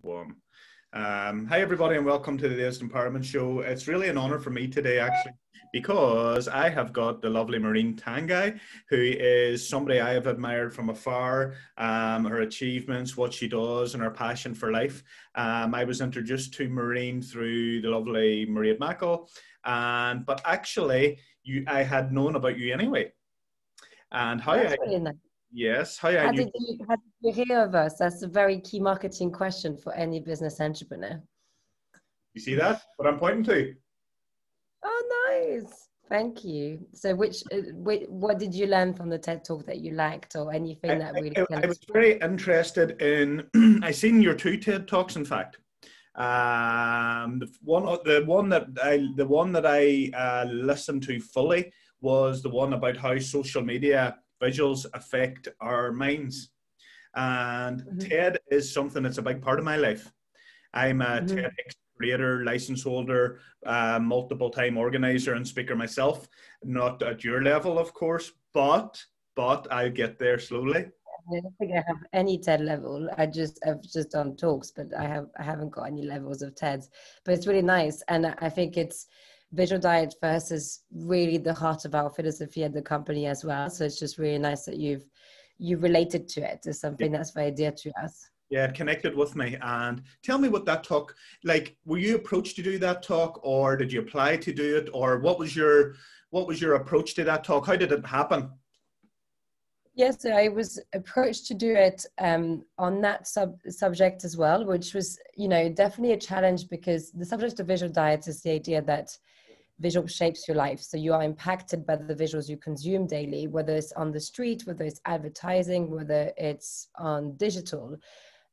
one. Um, hi, everybody, and welcome to the Dazed Empowerment Show. It's really an honor for me today, actually, because I have got the lovely Marine Tanguy, who is somebody I have admired from afar, um, her achievements, what she does, and her passion for life. Um, I was introduced to Marine through the lovely Maria Mackle, and but actually, you I had known about you anyway. And how I, really nice. Yes. How, how did you how did you hear of us? That's a very key marketing question for any business entrepreneur. You see that? What I'm pointing to. Oh, nice. Thank you. So, which, uh, what did you learn from the TED talk that you liked, or anything that really? I, I, I was very interested in. I seen your two TED talks, in fact. Um, the one, the one that I, the one that I uh, listened to fully was the one about how social media visuals affect our minds. And mm-hmm. TED is something that's a big part of my life. I'm a mm-hmm. TEDx creator, license holder, uh, multiple time organizer and speaker myself. Not at your level, of course, but but I'll get there slowly. I don't think I have any TED level. I just I've just done talks, but I have I haven't got any levels of TEDs. But it's really nice, and I think it's visual diet first is really the heart of our philosophy at the company as well. So it's just really nice that you've you related to it as something yeah. that's very dear to us. Yeah, connected with me. And tell me what that talk like. Were you approached to do that talk, or did you apply to do it, or what was your what was your approach to that talk? How did it happen? Yes, I was approached to do it um, on that sub- subject as well, which was, you know, definitely a challenge because the subject of visual diet is the idea that visual shapes your life. So you are impacted by the visuals you consume daily, whether it's on the street, whether it's advertising, whether it's on digital.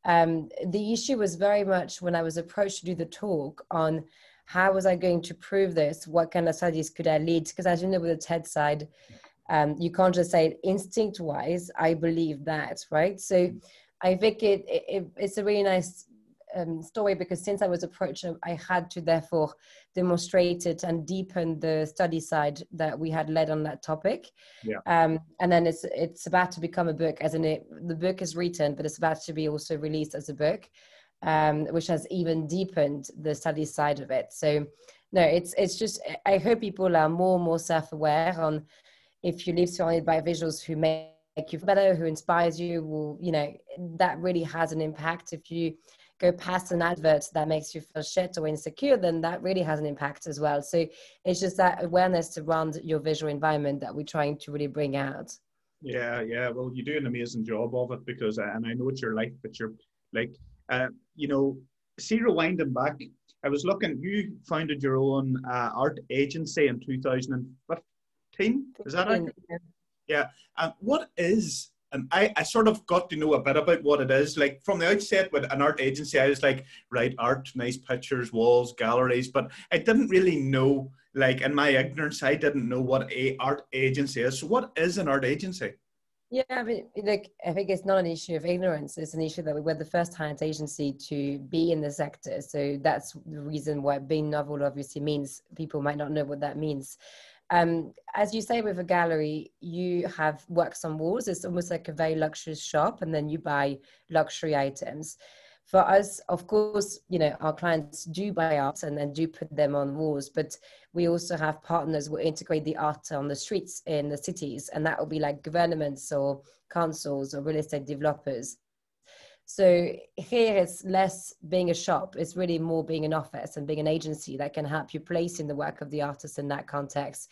Um, the issue was very much when I was approached to do the talk on how was I going to prove this? What kind of studies could I lead? Because as you know, with the TED side, um, you can't just say instinct wise, I believe that, right? So I think it, it, it's a really nice um, story because since I was approached, I had to therefore demonstrate it and deepen the study side that we had led on that topic. Yeah. Um, and then it's it's about to become a book, as in it, the book is written, but it's about to be also released as a book, um, which has even deepened the study side of it. So, no, it's it's just I hope people are more and more self-aware on if you live surrounded by visuals who make you better, who inspires you, will you know that really has an impact. If you go past an advert that makes you feel shit or insecure, then that really has an impact as well. So it's just that awareness around your visual environment that we're trying to really bring out. Yeah, yeah. Well, you do an amazing job of it because, uh, and I know it's your life, but you're like, uh, you know, see, rewinding back, I was looking, you founded your own uh, art agency in 2015. Is that right? Yeah. And um, what is and I, I sort of got to know a bit about what it is. Like from the outset with an art agency, I was like, right, art, nice pictures, walls, galleries, but I didn't really know, like in my ignorance, I didn't know what a art agency is. So what is an art agency? Yeah, I mean, like I think it's not an issue of ignorance. It's an issue that we were the first talent agency to be in the sector. So that's the reason why being novel obviously means people might not know what that means. Um, as you say with a gallery, you have works on walls. It's almost like a very luxurious shop, and then you buy luxury items. For us, of course, you know our clients do buy art and then do put them on walls, but we also have partners who integrate the art on the streets in the cities, and that will be like governments or councils or real estate developers. So here it's less being a shop, it's really more being an office and being an agency that can help you place in the work of the artist in that context.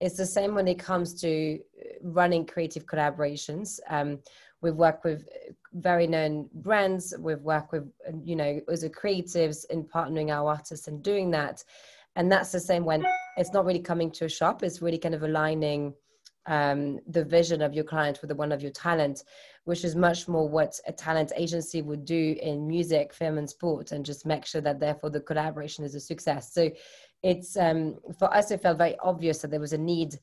It's the same when it comes to running creative collaborations. Um, we've worked with very known brands, we've worked with, you know, as a creatives in partnering our artists and doing that. And that's the same when it's not really coming to a shop, it's really kind of aligning um, the vision of your client with the one of your talent, which is much more what a talent agency would do in music, film, and sport, and just make sure that therefore the collaboration is a success. So it's um, for us, it felt very obvious that there was a need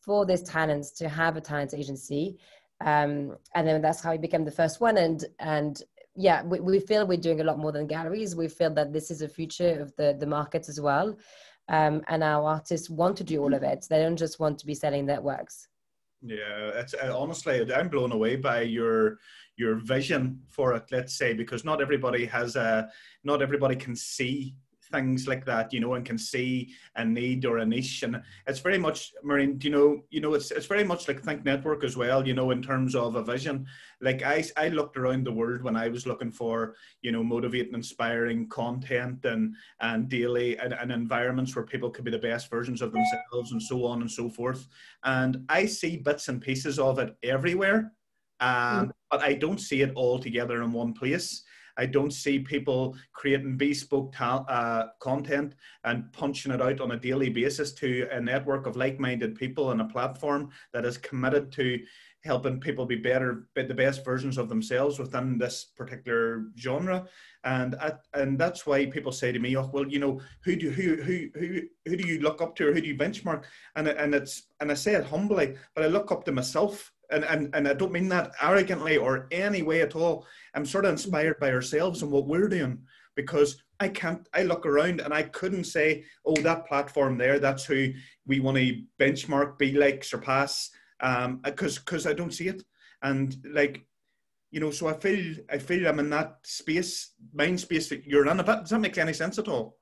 for these talents to have a talent agency. Um, and then that's how we became the first one. And and yeah, we, we feel we're doing a lot more than galleries. We feel that this is a future of the the market as well. Um, and our artists want to do all of it. They don't just want to be selling their works. Yeah, it's uh, honestly, I'm blown away by your your vision for it let's say because not everybody has a not everybody can see things like that, you know, and can see a need or a niche. And it's very much, Marine, you know, you know, it's it's very much like Think Network as well, you know, in terms of a vision. Like I, I looked around the world when I was looking for, you know, motivating, inspiring content and and daily and, and environments where people could be the best versions of themselves and so on and so forth. And I see bits and pieces of it everywhere. Um, mm. But I don't see it all together in one place. I don't see people creating bespoke ta- uh, content and punching it out on a daily basis to a network of like-minded people and a platform that is committed to helping people be better, be the best versions of themselves within this particular genre. And and that's why people say to me, "Oh, well, you know, who do who who who who do you look up to, or who do you benchmark?" And and it's and I say it humbly, but I look up to myself and, and, and I don't mean that arrogantly or any way at all. I'm sort of inspired by ourselves and what we're doing because I can't, I look around and I couldn't say, oh, that platform there, that's who we want to benchmark, be like, surpass, um, because because I don't see it. And like, you know, so I feel I feel I'm in that space, mind space that you're in. Does that make any sense at all?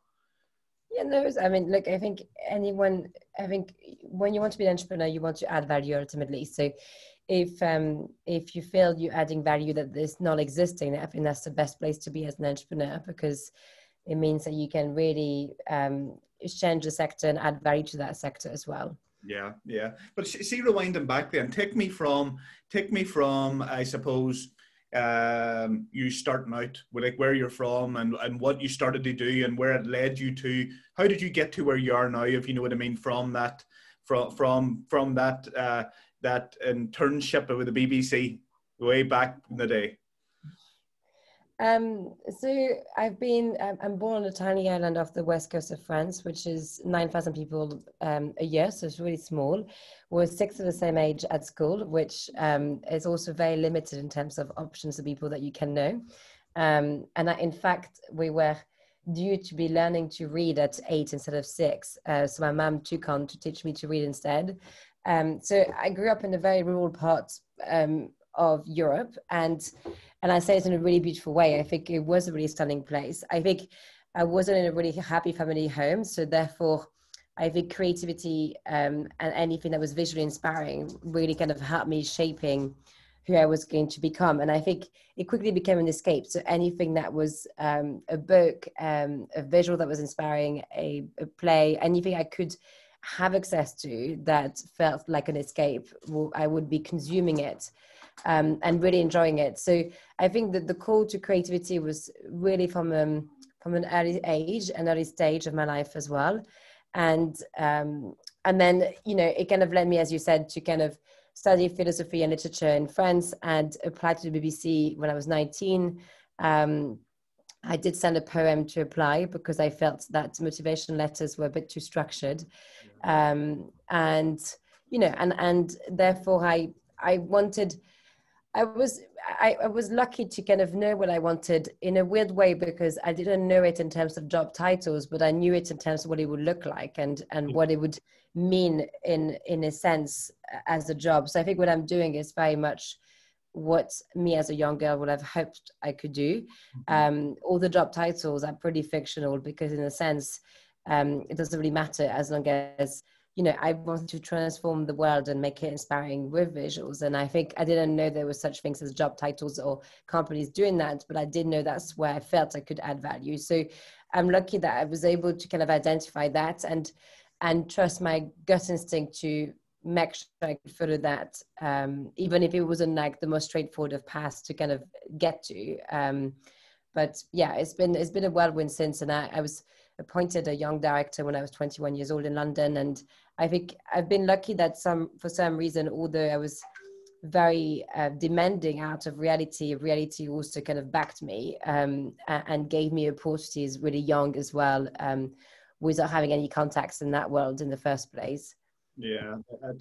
Yeah, no, I mean, look, I think anyone, I think when you want to be an entrepreneur, you want to add value ultimately. So if um, if you feel you're adding value that is not existing, I think that's the best place to be as an entrepreneur because it means that you can really um, change the sector and add value to that sector as well. Yeah, yeah. But see, rewinding back then, take me from take me from I suppose um, you starting out with like where you're from and, and what you started to do and where it led you to. How did you get to where you are now, if you know what I mean, from that from from from that uh, that internship with the BBC way back in the day? Um, so I've been, I'm born on a tiny island off the west coast of France, which is 9,000 people um, a year, so it's really small. We're six of the same age at school, which um, is also very limited in terms of options of people that you can know. Um, and I, in fact, we were due to be learning to read at eight instead of six. Uh, so my mum took on to teach me to read instead. Um, so I grew up in a very rural part um, of Europe, and and I say it in a really beautiful way. I think it was a really stunning place. I think I wasn't in a really happy family home, so therefore. I think creativity um, and anything that was visually inspiring really kind of helped me shaping who I was going to become. And I think it quickly became an escape. So anything that was um, a book, um, a visual that was inspiring, a, a, play, anything I could have access to that felt like an escape, I would be consuming it um, and really enjoying it. So I think that the call to creativity was really from um, from an early age, an early stage of my life as well, and um, and then you know it kind of led me, as you said, to kind of study philosophy and literature in France and apply to the BBC when I was 19. Um, I did send a poem to apply because I felt that motivation letters were a bit too structured, um, and you know, and and therefore I I wanted. I was I, I, was lucky to kind of know what I wanted in a weird way because I didn't know it in terms of job titles, but I knew it in terms of what it would look like and and what it would mean in in a sense as a job. So I think what I'm doing is very much what me as a young girl would have hoped I could do. Mm-hmm. Um, all the job titles are pretty fictional because, in a sense, um, it doesn't really matter as long as you know I want to transform the world and make it inspiring with visuals. And I think I didn't know there were such things as job titles or companies doing that, but I did know that's where I felt I could add value. So I'm lucky that I was able to kind of identify that and and trust my gut instinct to make sure I could follow that, um, even if it wasn't like the most straightforward of paths to kind of get to. Um, but yeah, it's been it's been a whirlwind since, and I, I, was appointed a young director when I was 21 years old in London, and I think I've been lucky that some for some reason, although I was very uh, demanding out of reality, reality also kind of backed me um, and gave me opportunities really young as well, um, without having any contacts in that world in the first place. Yeah,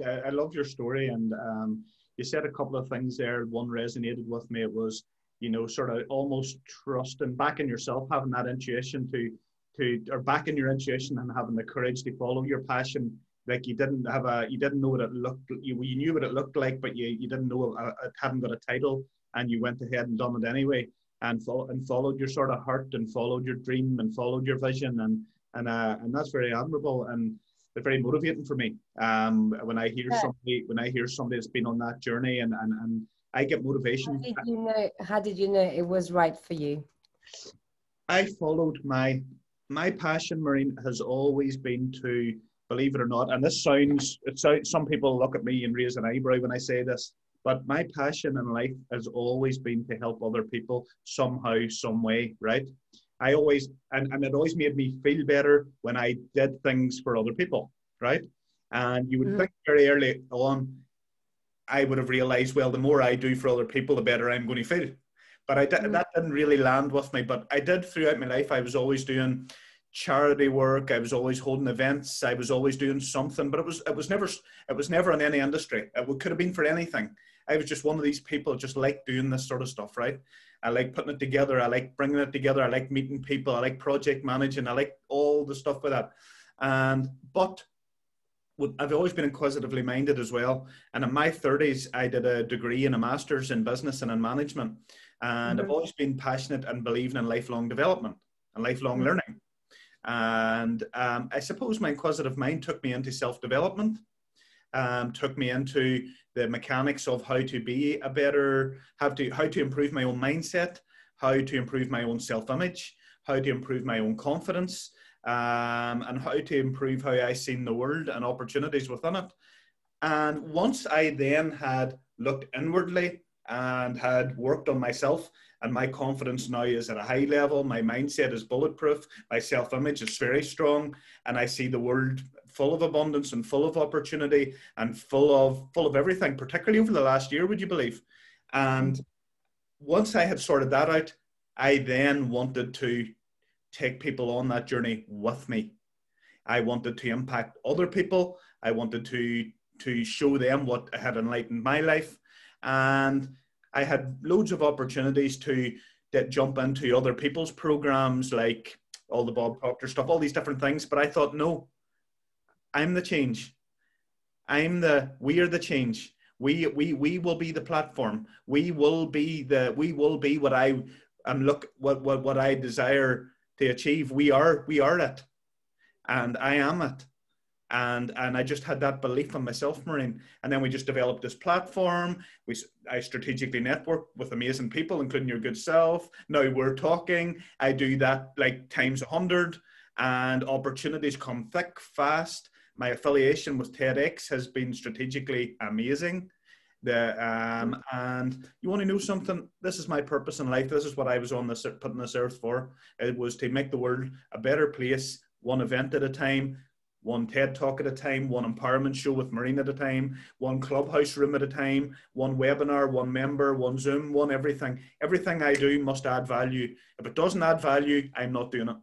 I, I love your story, and um, you said a couple of things there. One resonated with me. It was, you know, sort of almost trusting back in yourself, having that intuition to, to, or back in your intuition and having the courage to follow your passion. Like you didn't have a, you didn't know what it looked. You, you knew what it looked like, but you, you didn't know uh, it hadn't got a title. and you went ahead and done it anyway and, fo- and followed your sort of heart and followed your dream and followed your vision and and uh, and that's very admirable and very motivating for me um, when I hear yeah. somebody when I hear somebody that's been on that journey and and, and I get motivation. How did you know? How did you know it was right for you? I followed my my passion, Marine, has always been to believe it or not, and this sounds it sounds some people look at me and raise an eyebrow when I say this, but my passion in life has always been to help other people somehow, some way, right? I always and, and it always made me feel better when I did things for other people, right? And you would mm. think very early on, I would have realized, well, the more I do for other people, the better I'm going to feel. But I did, mm. that didn't really land with me. But I did throughout my life. I was always doing charity work. I was always holding events. I was always doing something. But it was it was never it was never in any industry. It could have been for anything. I was just one of these people just like doing this sort of stuff, right? I like putting it together. I like bringing it together. I like meeting people. I like project managing. I like all the stuff with that. And but I've always been inquisitively minded as well. And in my 30s, I did a degree and a master's in business and in management. And mm-hmm. I've always been passionate and believing in lifelong development and lifelong mm-hmm. learning. And um, I suppose my inquisitive mind took me into self development, um, took me into the mechanics of how to be a better, how to how to improve my own mindset, how to improve my own self image, how to improve my own confidence, um, and how to improve how I seen the world and opportunities within it. And once I then had looked inwardly and had worked on myself, and my confidence now is at a high level, my mindset is bulletproof, my self image is very strong, and I see the world full of abundance and full of opportunity and full of full of everything, particularly over the last year, would you believe? And once I had sorted that out, I then wanted to take people on that journey with me. I wanted to impact other people. I wanted to to show them what had enlightened my life, and I had loads of opportunities to jump into other people's programs, like all the Bob Proctor stuff, all these different things. But I thought, no, I'm the change. I'm the we are the change. We we we will be the platform. We will be the we will be what I am look what what what I desire to achieve. We are we are it. And I am it. And and I just had that belief in myself, Marine. And then we just developed this platform. We I strategically network with amazing people, including your good self. Now we're talking. I do that like times a hundred and opportunities come thick, fast my affiliation with TEDx has been strategically amazing. The, um, and you want to know something? This is my purpose in life. This is what I was on this put on this earth for. It was to make the world a better place, one event at a time, one TED talk at a time, one empowerment show with Marine at a time, one clubhouse room at a time, one webinar, one member, one Zoom, one everything. Everything I do must add value. If it doesn't add value, I'm not doing it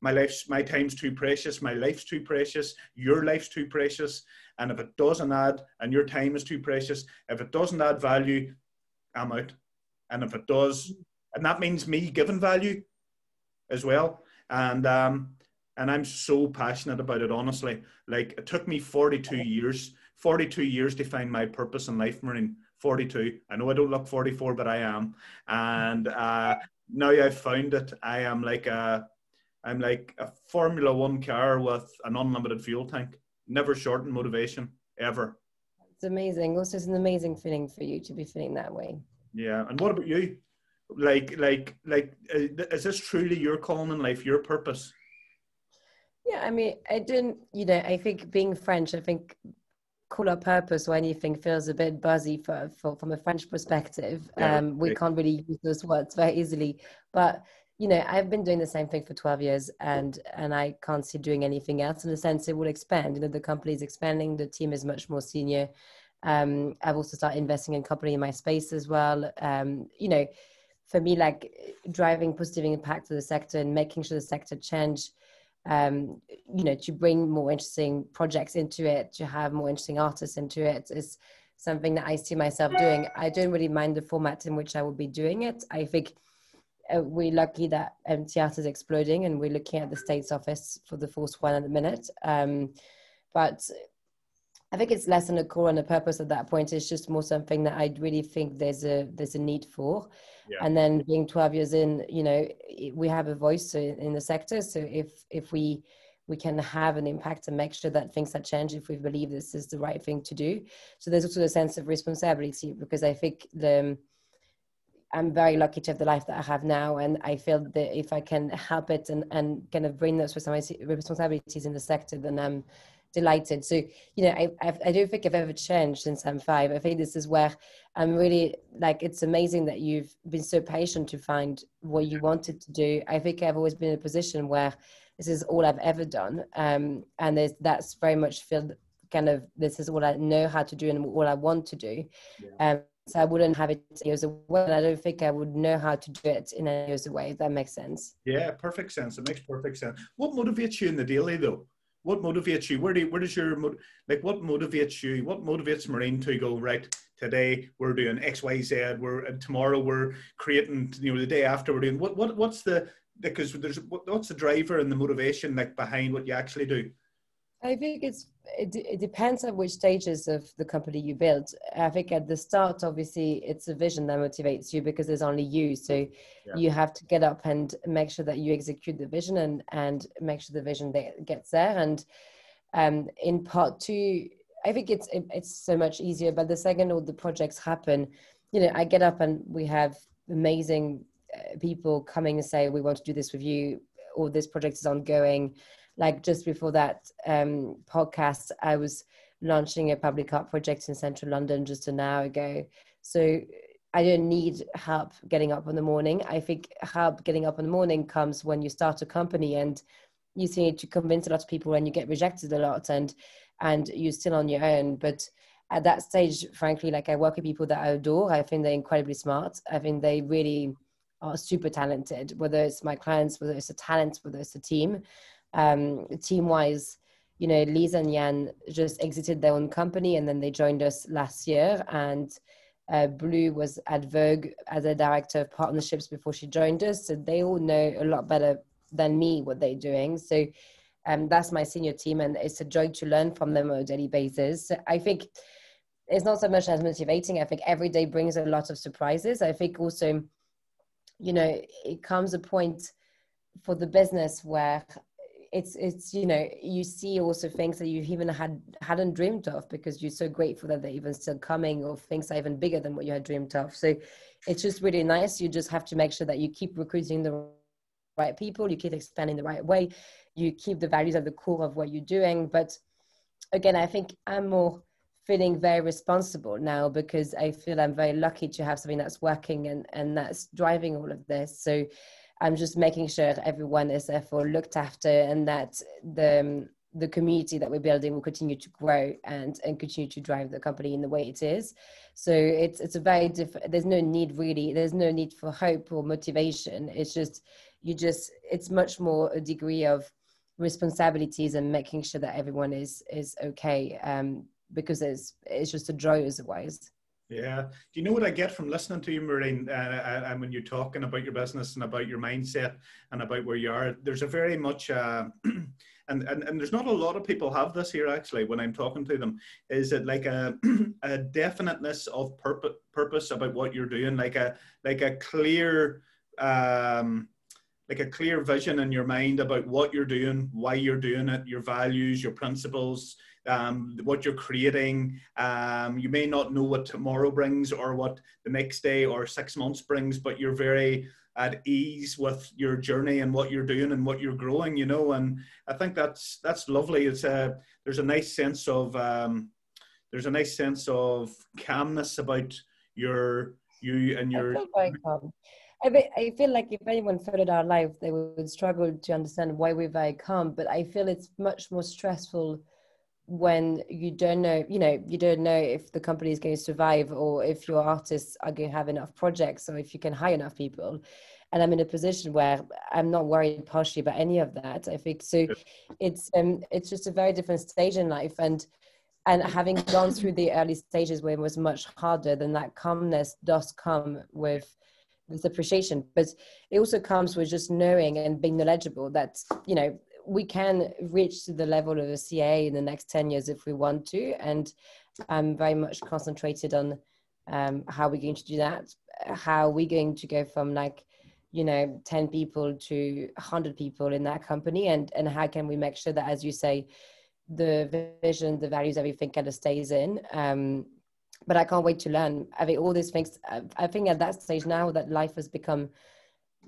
my life's my time's too precious my life's too precious your life's too precious and if it doesn't add and your time is too precious if it doesn't add value i'm out and if it does and that means me giving value as well and um and i'm so passionate about it honestly like it took me 42 years 42 years to find my purpose in life Marine 42 i know i don't look 44 but i am and uh now i've found it i am like a I'm like a Formula One car with an unlimited fuel tank. Never short in motivation, ever. It's amazing. Also, it's an amazing feeling for you to be feeling that way. Yeah. And what about you? Like, like, like, uh, is this truly your calling in life, your purpose? Yeah, I mean, I didn't, you know, I think being French, I think call a purpose or anything feels a bit buzzy for, for from a French perspective. Yeah, um, we can't really use those words very easily, but you know i've been doing the same thing for 12 years and and i can't see doing anything else in a sense it will expand. You know the company is expanding the team is much more senior. Um, i've also started investing in company in my space as well. Um, you know for me like driving positive impact to the sector and making sure the sector change um, you know to bring more interesting projects into it to have more interesting artists into it is something that i see myself doing. I don't really mind the format in which i will be doing it. I think uh, we're lucky that um, theatre is exploding and we're looking at the states office for the first one at the minute. Um, but I think it's less than a core and a purpose at that point. It's just more something that I really think there's a there's a need for. Yeah. And then being 12 years in, you know, we have a voice in the sector. So if if we we can have an impact and make sure that things are changed if we believe this is the right thing to do. So there's also a sense of responsibility because I think the I'm very lucky to have the life that I have now, and I feel that if I can help it and, and kind of bring those responsibilities in the sector, then I'm delighted. So, you know, I, I've, I do think I've ever changed since I'm five. I think this is where I'm really like, it's amazing that you've been so patient to find what you wanted to do. I think I've always been in a position where this is all I've ever done. Um, and there's, that's very much filled kind of, this is all I know how to do and all I want to do. Yeah. Um, so I wouldn't have it years away. And I don't think I would know how to do it in a years away. If that makes sense. Yeah, perfect sense. It makes perfect sense. What motivates you in the daily though? What motivates you? Where do you, where does your like what motivates you? What motivates Marine to go right? Today we're doing X, Y, Z. We're and tomorrow we're creating. You know, the day after we're doing what? What? What's the because there's what's the driver and the motivation like behind what you actually do? I think it's it, it, depends on which stages of the company you build. I think at the start, obviously, it's a vision that motivates you because there's only you. So yeah. you have to get up and make sure that you execute the vision and and make sure the vision that gets there. And um, in part two, I think it's it, it's so much easier. But the second all the projects happen, you know, I get up and we have amazing uh, people coming and say, "We want to do this with you," or "This project is ongoing." Like just before that um, podcast, I was launching a public art project in central London just an hour ago. So I don't need help getting up in the morning. I think help getting up in the morning comes when you start a company and you need to convince a lot of people and you get rejected a lot and and you're still on your own. But at that stage, frankly, like I work with people that I adore. I think they're incredibly smart. I think they really are super talented, whether it's my clients, whether it's a talent, whether it's a team um, team wise, you know, Lisa and Jan just exited their own company and then they joined us last year. And uh, Blue was at Vogue as a director of partnerships before she joined us. So they all know a lot better than me what they're doing. So um, that's my senior team, and it's a joy to learn from them on a daily basis. So I think it's not so much as motivating. I think every day brings a lot of surprises. I think also, you know, it comes a point for the business where it's it's you know you see also things that you even had hadn't dreamed of because you're so grateful that they're even still coming or things are even bigger than what you had dreamed of. So it's just really nice. You just have to make sure that you keep recruiting the right people. You keep expanding the right way. You keep the values at the core of what you're doing. But again i think i'm more feeling very responsible now because i feel i'm very lucky to have something that's working and and that's driving all of this. So I'm just making sure everyone is therefore looked after and that the the community that we're building will continue to grow and and continue to drive the company in the way it is. So it's it's a very different. There's no need really. There's no need for hope or motivation. It's just you just it's much more a degree of responsibilities and making sure that everyone is is okay um, because it's it's just a joy otherwise. Yeah. Do you know what I get from listening to you, Marine, uh, uh, and when you're talking about your business and about your mindset and about where you are? There's a very much, uh, and, and, and there's not a lot of people have this here actually when I'm talking to them. Is it like a, a definiteness of purpose, purpose about what you're doing, like a, like a clear, um, like a clear vision in your mind about what you're doing, why you're doing it, your values, your principles, um, what you're creating. Um, you may not know what tomorrow brings or what the next day or six months brings, but you're very at ease with your journey and what you're doing and what you're growing, you know. And I think that's that's lovely. It's a there's a nice sense of um, there's a nice sense of calmness about your you and your. I feel, I, I feel like if anyone followed our life, they would struggle to understand why we're very calm. But I feel it's much more stressful when you don't know you know you don't know if the company is going to survive or if your artists are going to have enough projects or if you can hire enough people. And i'm in a position where i'm not worried partially about any of that i think. So it's um it's just a very different stage in life. And and having gone through the early stages where it was much harder then that calmness does come with with appreciation. But it also comes with just knowing and being knowledgeable that you know we can reach to the level of a CAA in the next 10 years if we want to. And I'm very much concentrated on um, how we're going to do that, how we're going to go from like, you know, 10 people to 100 people in that company. And, and how can we make sure that, as you say, the vision, the values, everything kind of stays in. Um, but I can't wait to learn. I think all these things, I think at that stage now that life has become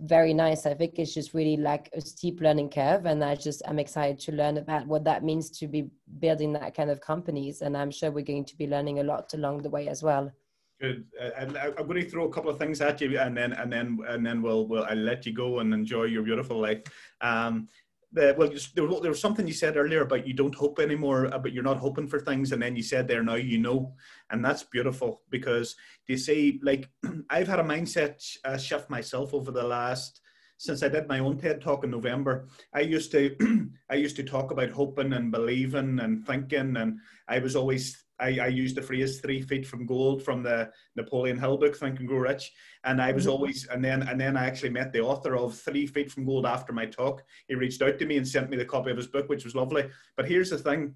very nice. I think it's just really like a steep learning curve, and I just I'm excited to learn about what that means to be building that kind of companies, and I'm sure we're going to be learning a lot along the way as well. Good. And I'm going to throw a couple of things at you, and then and then and then we'll we'll I'll let you go and enjoy your beautiful life. Um, well, there was, there was something you said earlier about you don't hope anymore, but you're not hoping for things, and then you said there now you know, and that's beautiful because they say like I've had a mindset uh, shift myself over the last since I did my own TED talk in November. I used to I used to talk about hoping and believing and thinking, and I was always I, I used the phrase three feet from gold from the Napoleon Hill book, Think and Grow Rich. And I was mm-hmm. always, and then, and then I actually met the author of Three Feet from Gold after my talk. He reached out to me and sent me the copy of his book, which was lovely. But here's the thing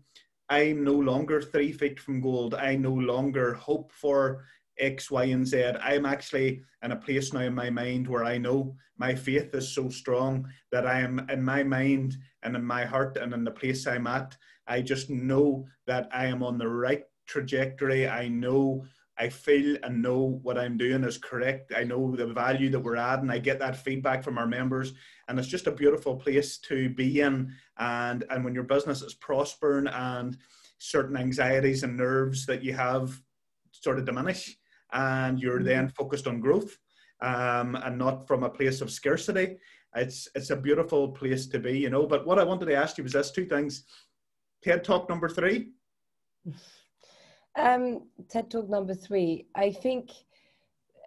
I'm no longer three feet from gold. I no longer hope for X, Y, and Z. I'm actually in a place now in my mind where I know my faith is so strong that I am in my mind and in my heart and in the place I'm at. I just know that I am on the right trajectory. I know, I feel and know what I'm doing is correct. I know the value that we're adding. I get that feedback from our members, and it's just a beautiful place to be in. And and when your business is prospering and certain anxieties and nerves that you have sort of diminish, and you're mm-hmm. then focused on growth, um, and not from a place of scarcity. It's it's a beautiful place to be, you know. But what I wanted to ask you was this: two things. TED Talk number three. Um, TED Talk number three. I think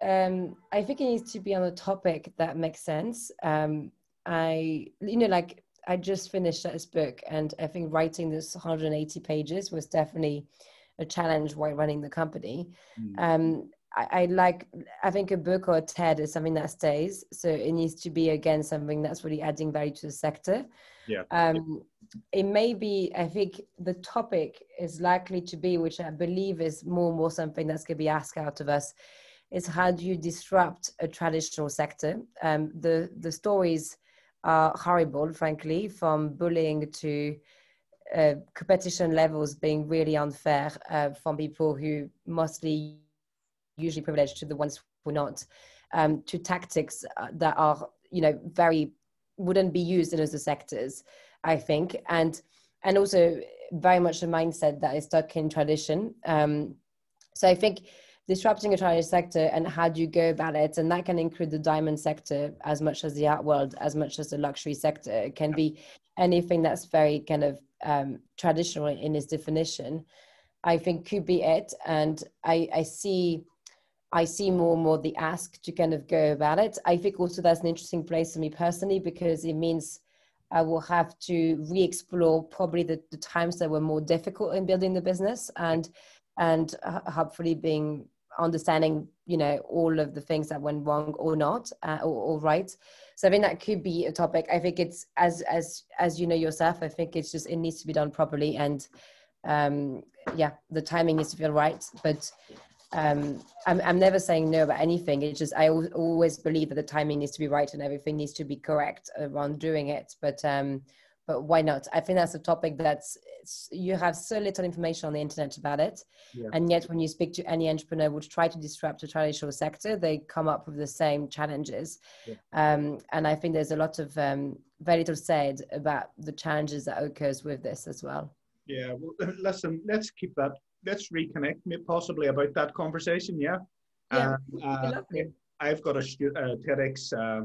um, I think it needs to be on a topic that makes sense. Um, I, you know, like I just finished this book, and I think writing this 180 pages was definitely a challenge while running the company. Mm. Um, I, I, like, I think a book or a TED is something that stays. So it needs to be again something that's really adding value to the sector. Yeah. Um, it may be, I think the topic is likely to be, which I believe is more and more something that's going to be asked out of us, is how do you disrupt a traditional sector? Um, the, the stories are horrible, frankly, from bullying to uh, competition levels being really unfair uh, from people who mostly usually privileged to the ones who are not, um, to tactics uh, that are, you know, very wouldn't be used in other sectors, I think, and and also very much a mindset that is stuck in tradition. Um, so I think disrupting a traditional sector and how do you go about it, and that can include the diamond sector as much as the art world, as much as the luxury sector. It can be anything that's very kind of um, traditional in its definition. I think could be it, and I, I see I see more and more the ask to kind of go about it. I think also that's an interesting place for me personally because it means I will have to re-explore probably the, the times that were more difficult in building the business and and hopefully being understanding you know all of the things that went wrong or not uh, or, or right. So i think that could be a topic. I think it's as as as you know yourself i think it's just it needs to be done properly and um yeah the timing needs to feel right. But um, I'm, I'm never saying no about anything. It's just I always believe that the timing needs to be right and everything needs to be correct around doing it. But um, but why not? I think that's a topic that's you have so little information on the internet about it, yeah. and yet when you speak to any entrepreneur which try to disrupt the traditional sector, they come up with the same challenges. Yeah. Um, and I think there's a lot of um, very little said about the challenges that occurs with this as well. Yeah, well, listen, let's keep that let's reconnect me possibly about that conversation. Yeah. Yeah. Uh, I've got a, stu- a TEDx uh,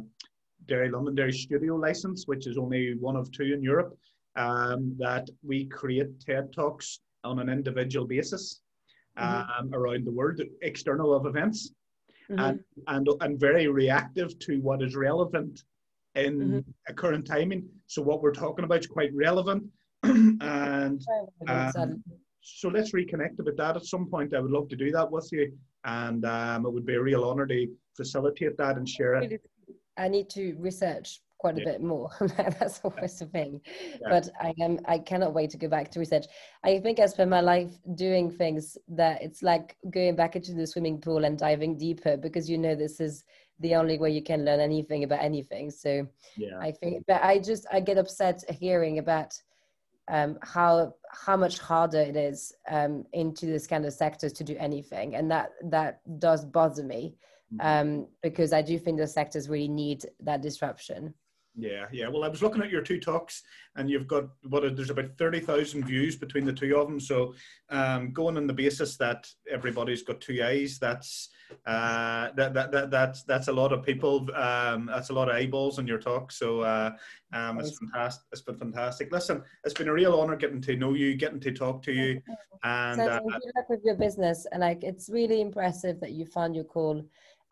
Derry Londonderry Studio license, which is only one of two in Europe. Um, that we create TED talks on an individual basis mm-hmm. um, around the world, external of events, mm-hmm. and and and very reactive to what is relevant in mm-hmm. a current timing. So what we're talking about is quite relevant, and um, so let's reconnect about that at some point. I would love to do that with you, and um, it would be a real honor to facilitate that and share it. I need to research quite a yeah. bit more. That's always the thing. Yeah. But I am I cannot wait to go back to research. I think I spend my life doing things that it's like going back into the swimming pool and diving deeper because you know this is the only way you can learn anything about anything. So yeah. I think but I just I get upset hearing about um, how how much harder it is um, into this kind of sectors to do anything, and that that does bother me mm-hmm. um, because I do think the sectors really need that disruption. Yeah, yeah. Well, I was looking at your two talks, and you've got what there's about thirty thousand views between the two of them. So, um, going on the basis that everybody's got two eyes, that's uh, that, that that that's that's a lot of people. Um, that's a lot of eyeballs on your talk. So, uh, um, it's fantastic. It's been fantastic. Listen, it's been a real honor getting to know you, getting to talk to you, and so, uh, good luck with your business. And like, it's really impressive that you found your call,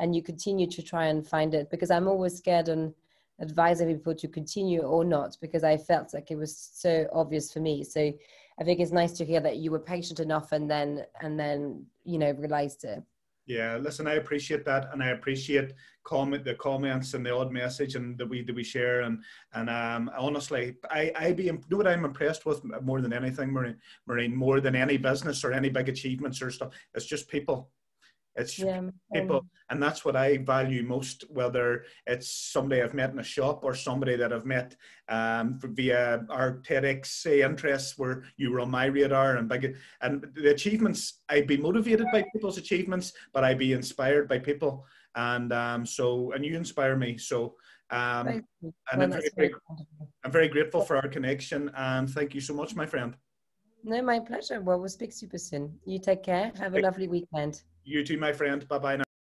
and you continue to try and find it because I'm always scared and advising people to continue or not because I felt like it was so obvious for me. So I think it's nice to hear that you were patient enough and then and then you know realized it. Yeah, listen, I appreciate that, and I appreciate comment the comments and the odd message and that we that we share, and and um, honestly, I I be you know what I'm impressed with more than anything, Marine, Marine, more than any business or any big achievements or stuff. It's just people it's yeah, people, um, and that's what I value most. Whether it's somebody I've met in a shop or somebody that I've met um, via our TEDx say, interests, where you were on my radar, and big, and the achievements. I'd be motivated by people's achievements, but I'd be inspired by people, and um, so and you inspire me. So. Um, and well, I'm, very, very, I'm very grateful for our connection, and thank you so much, my friend. No, my pleasure. Well, we'll speak super soon. You take care. Have a lovely weekend. You too, my friend. Bye bye now.